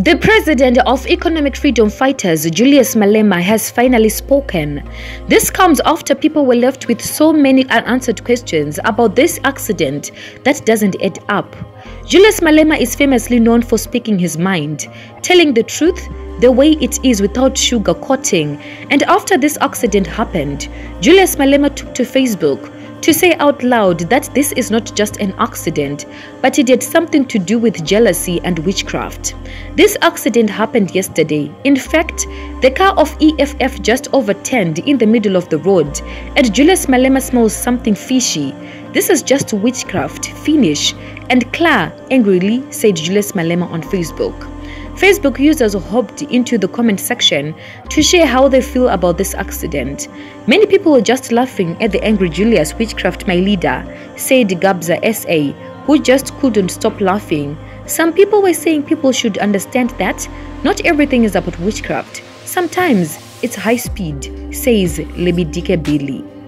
The president of Economic Freedom Fighters, Julius Malema, has finally spoken. This comes after people were left with so many unanswered questions about this accident that doesn't add up. Julius Malema is famously known for speaking his mind, telling the truth the way it is without sugarcoating. And after this accident happened, Julius Malema took to Facebook to say out loud that this is not just an accident, but it had something to do with jealousy and witchcraft. This accident happened yesterday. In fact, the car of EFF just overturned in the middle of the road, and Julius Malema smells something fishy. This is just witchcraft, finish, and Kla angrily said Julius Malema on Facebook. Facebook users hopped into the comment section to share how they feel about this accident. Many people were just laughing at the angry Julius Witchcraft, my leader, said Gabza SA, who just couldn't stop laughing. Some people were saying people should understand that not everything is about witchcraft. Sometimes it's high speed, says Lebidike Billy.